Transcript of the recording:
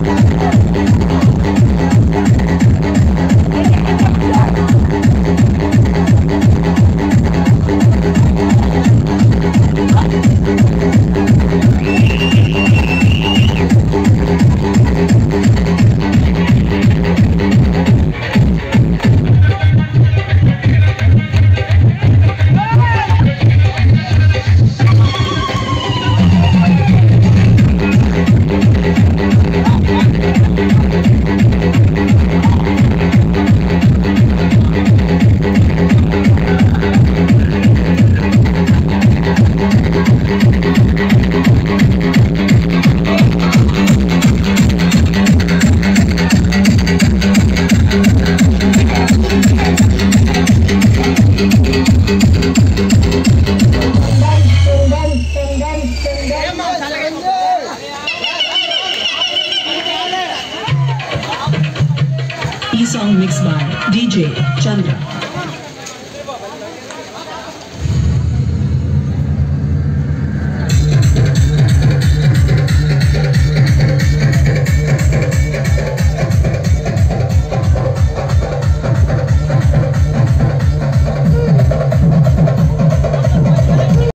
Música by DJ Chandra.